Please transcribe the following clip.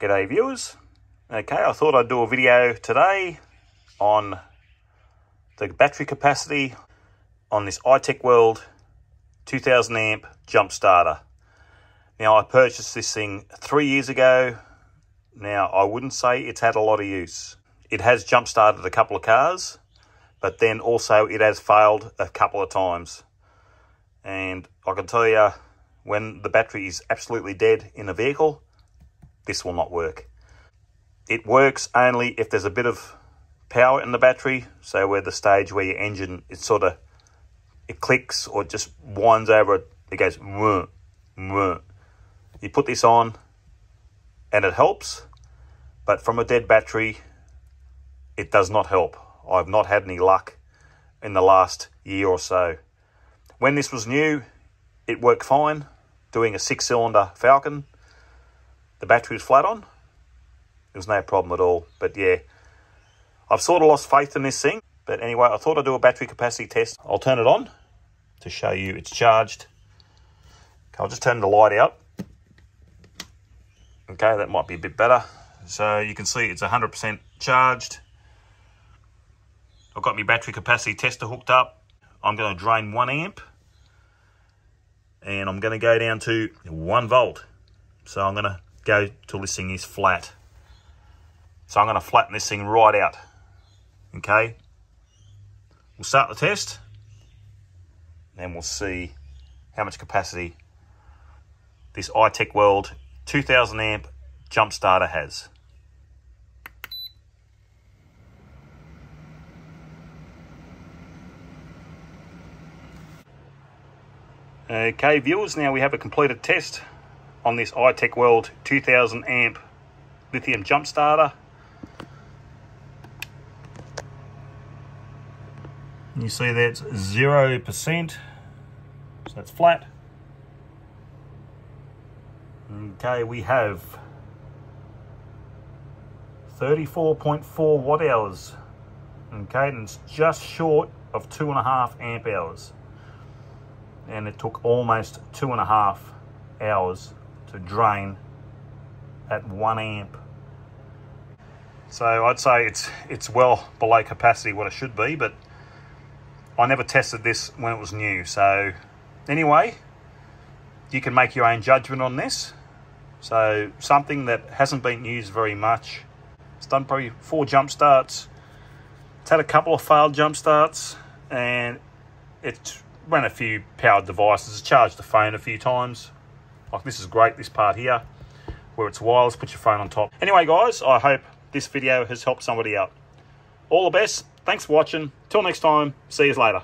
G'day viewers. Okay, I thought I'd do a video today on the battery capacity on this iTech World 2000 amp jump starter. Now I purchased this thing three years ago. Now I wouldn't say it's had a lot of use. It has jump started a couple of cars, but then also it has failed a couple of times. And I can tell you when the battery is absolutely dead in a vehicle, this will not work. It works only if there's a bit of power in the battery, so where the stage where your engine, it sort of, it clicks or just winds over, it goes, mwah, mwah. You put this on and it helps, but from a dead battery, it does not help. I've not had any luck in the last year or so. When this was new, it worked fine, doing a six cylinder Falcon the battery was flat on. There was no problem at all. But yeah, I've sort of lost faith in this thing. But anyway, I thought I'd do a battery capacity test. I'll turn it on to show you it's charged. I'll just turn the light out. Okay, that might be a bit better. So you can see it's 100% charged. I've got my battery capacity tester hooked up. I'm going to drain one amp. And I'm going to go down to one volt. So I'm going to go till this thing is flat. So I'm going to flatten this thing right out. Okay. We'll start the test. Then we'll see how much capacity this iTech World 2000 amp jump starter has. Okay viewers, now we have a completed test on this iTech World 2000 amp lithium jump starter. You see that's 0%, so that's flat. Okay, we have 34.4 watt hours. Okay, and it's just short of two and a half amp hours. And it took almost two and a half hours to drain at one amp. So I'd say it's it's well below capacity what it should be, but I never tested this when it was new. So anyway, you can make your own judgment on this. So something that hasn't been used very much. It's done probably four jump starts. It's had a couple of failed jump starts and it's run a few powered devices. Charged the phone a few times. Like this is great, this part here, where it's wireless, put your phone on top. Anyway, guys, I hope this video has helped somebody out. All the best. Thanks for watching. Till next time, see you later.